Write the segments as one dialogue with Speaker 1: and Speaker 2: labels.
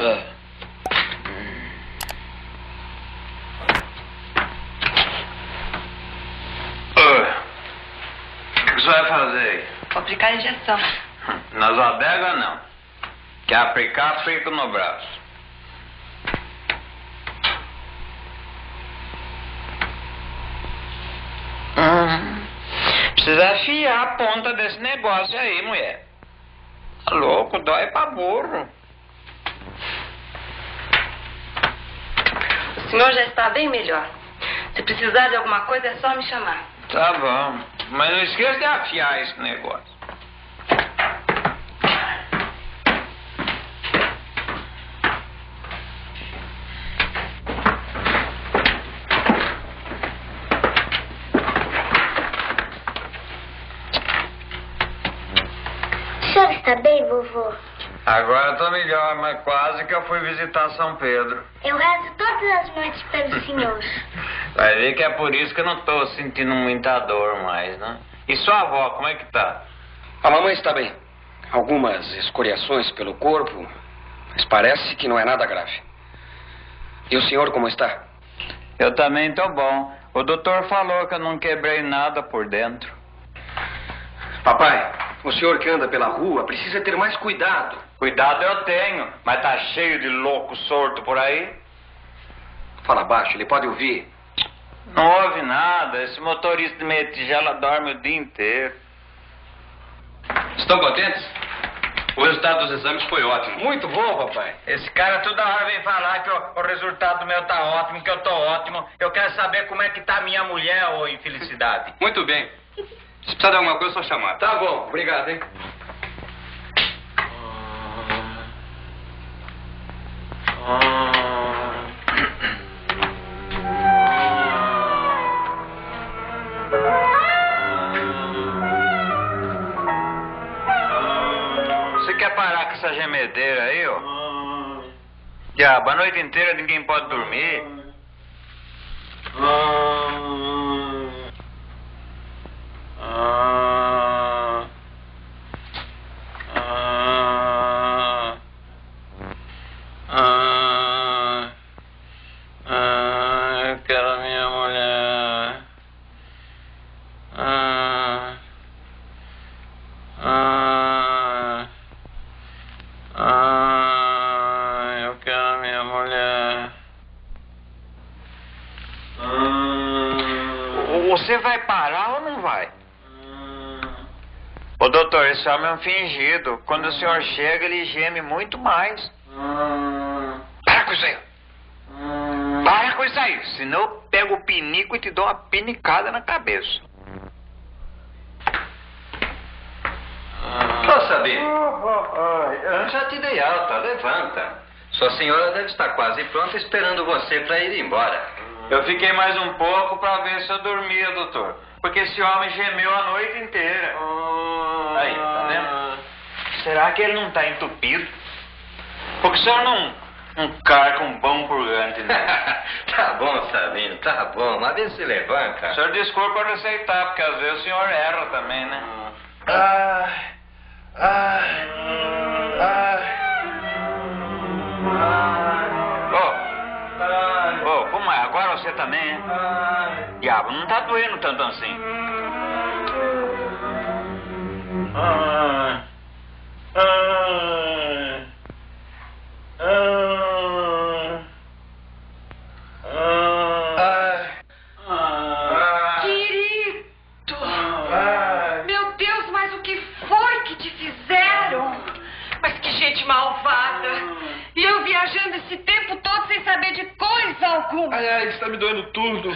Speaker 1: Ah.
Speaker 2: O que você vai fazer aí?
Speaker 3: Vou aplicar a injeção.
Speaker 2: Nas adegas, não. Quer aplicar, fica no braço. Hum, precisa afiar a ponta desse negócio aí, mulher. Tá louco, dói pra burro.
Speaker 3: O senhor já está bem melhor. Se precisar de alguma coisa, é só me chamar.
Speaker 2: Tá bom. Mas não esqueça de afiar esse negócio.
Speaker 4: O senhor está bem, vovô?
Speaker 2: Agora tô melhor, mas quase que eu fui visitar São Pedro.
Speaker 4: Eu rezo todas as noites pelo senhor.
Speaker 2: Vai ver que é por isso que eu não tô sentindo muita dor mais, né? E sua avó, como é que tá?
Speaker 1: A mamãe está bem. Algumas escoriações pelo corpo, mas parece que não é nada grave. E o senhor como está?
Speaker 2: Eu também tô bom. O doutor falou que eu não quebrei nada por dentro.
Speaker 1: Papai, o senhor que anda pela rua precisa ter mais cuidado.
Speaker 2: Cuidado eu tenho, mas tá cheio de louco sorto por aí.
Speaker 1: Fala baixo, ele pode ouvir.
Speaker 2: Não houve nada. Esse motorista de meia tigela dorme o dia inteiro.
Speaker 1: Estão contentes? O resultado dos exames foi ótimo.
Speaker 2: Muito bom, papai. Esse cara toda hora vem falar que o, o resultado meu tá ótimo, que eu tô ótimo. Eu quero saber como é que tá minha mulher, ô infelicidade.
Speaker 1: Muito bem. Se precisar de alguma coisa, é só chamar. Tá bom, obrigado, hein?
Speaker 2: Você quer parar com essa gemedeira aí, ó? Diabo, a noite inteira ninguém pode dormir. Eu quero a minha mulher. Ah, ah, ah, eu quero a minha mulher. Você vai parar ou não vai? Ô doutor, esse homem é um fingido. Quando o senhor chega, ele geme muito mais. Para com isso aí. Para com isso aí. Senão eu pego o pinico e te dou uma pinicada na cabeça.
Speaker 1: Tô sabendo. Eu já te dei alta, levanta. Sua senhora deve estar quase pronta esperando você para ir embora.
Speaker 2: Eu fiquei mais um pouco para ver se eu dormia, doutor. Porque esse homem gemeu a noite inteira. Aí, tá vendo? Será que ele não tá entupido? Porque o senhor não, não carca um bom purgante, né?
Speaker 1: tá bom, Sabino, tá bom. Mas vê se
Speaker 2: O
Speaker 1: levanta.
Speaker 2: senhor desculpa por aceitar, porque às vezes o senhor erra também, né?
Speaker 5: Ai, ai, ai.
Speaker 2: Também? Diabo, não tá doendo tanto assim.
Speaker 3: Querido! Meu Deus, mas o que foi que te fizeram? Mas que gente malvada! E eu viajando esse tempo todo sem saber de coisa alguma.
Speaker 5: Ai, ai, está me doendo tudo.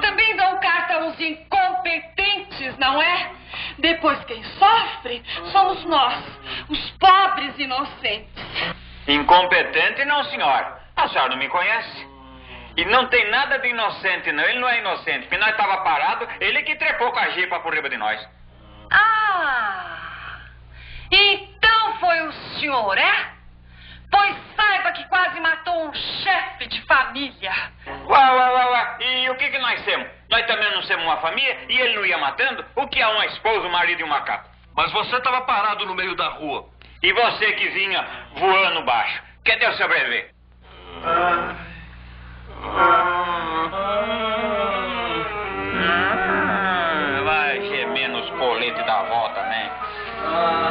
Speaker 3: Também dão carta aos incompetentes, não é? Depois quem sofre somos nós, os pobres inocentes.
Speaker 2: Incompetente não, senhor. A senhora não me conhece. E não tem nada de inocente, não. Ele não é inocente. Porque nós estava parado, ele que trepou com a jipa por riba de nós.
Speaker 3: Ah! Então foi o senhor, é? Pois saiba que quase matou um chefe de família.
Speaker 2: Ué, ué, ué, ué. E o que, que nós temos? Nós também não somos uma família e ele não ia matando? O que é uma esposa, um marido e um macaco?
Speaker 5: Mas você estava parado no meio da rua.
Speaker 2: E você que vinha voando baixo? Cadê o seu brevê?
Speaker 5: Ai.
Speaker 2: Ah, vai gemer nos coletes da avó também.
Speaker 5: Ai.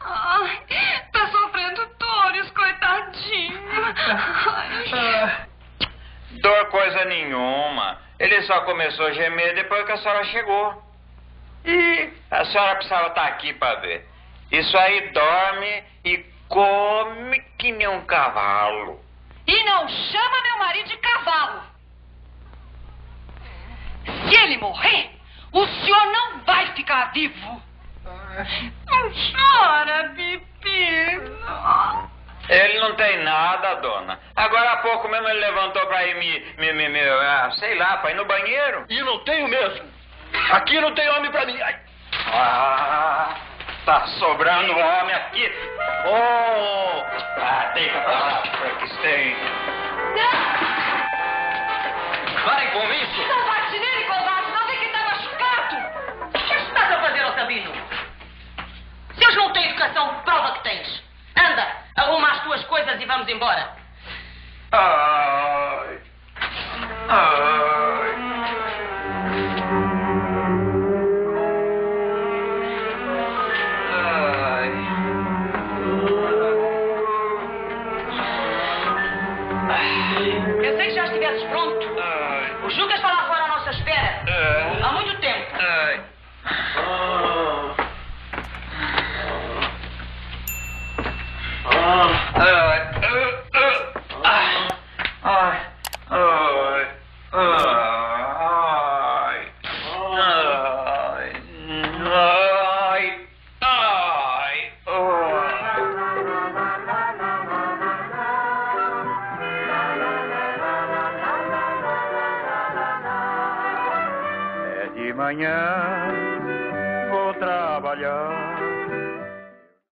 Speaker 5: Ai.
Speaker 3: Tá sofrendo dores, coitadinho. Ai.
Speaker 2: Dor coisa nenhuma. Ele só começou a gemer depois que a senhora chegou. E a senhora precisava estar aqui para ver. Isso aí dorme e come que nem um cavalo.
Speaker 3: E não chama meu marido de cavalo. Se ele morrer, o senhor não vai ficar vivo. Não chora, Bibi.
Speaker 2: Ele não tem nada, dona. Agora há pouco mesmo ele levantou pra ir me, me, me, me ah, sei lá, pra ir no banheiro.
Speaker 5: E não tenho mesmo. Aqui não tem homem pra mim. Ai.
Speaker 2: Ah, tá sobrando homem aqui. Oh, ah, deixa pra lá, Frankenstein.
Speaker 6: Vamos embora.
Speaker 2: Ai. Ai. Ai.
Speaker 6: Pensei que já estivesses pronto.
Speaker 2: Ai.
Speaker 6: O Jucas está lá fora à nossa espera.
Speaker 2: Ai.
Speaker 6: Há muito tempo.
Speaker 2: Ai. Ai. vou trabalhar.